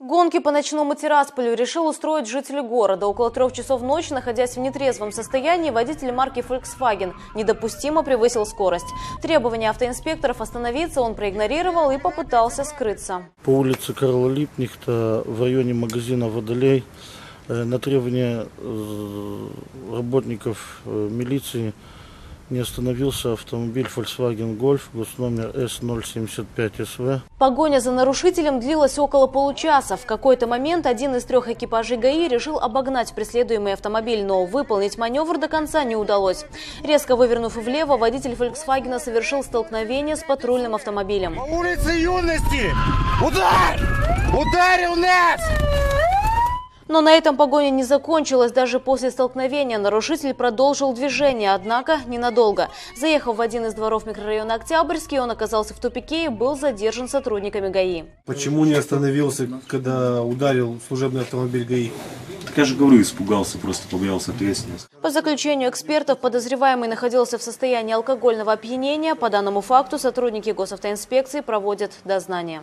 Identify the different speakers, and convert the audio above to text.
Speaker 1: Гонки по ночному Тирасполю решил устроить житель города. Около трех часов ночи, находясь в нетрезвом состоянии, водитель марки Volkswagen недопустимо превысил скорость. Требования автоинспекторов остановиться он проигнорировал и попытался скрыться.
Speaker 2: По улице Карла Липнихта в районе магазина «Водолей» э, на требования э, работников э, милиции не остановился автомобиль Volkswagen Golf, госномер С075СВ.
Speaker 1: Погоня за нарушителем длилась около получаса. В какой-то момент один из трех экипажей ГАИ решил обогнать преследуемый автомобиль, но выполнить маневр до конца не удалось. Резко вывернув влево, водитель Volkswagen совершил столкновение с патрульным автомобилем.
Speaker 3: По улице Юности! Удар! Ударил нас!
Speaker 1: Но на этом погоня не закончилась. Даже после столкновения нарушитель продолжил движение, однако ненадолго. Заехав в один из дворов микрорайона Октябрьский, он оказался в тупике и был задержан сотрудниками ГАИ.
Speaker 4: Почему не остановился, когда ударил служебный автомобиль ГАИ?
Speaker 5: Так я же говорю, испугался, просто побоялся ответственности.
Speaker 1: По заключению экспертов, подозреваемый находился в состоянии алкогольного опьянения. По данному факту сотрудники госавтоинспекции проводят дознание.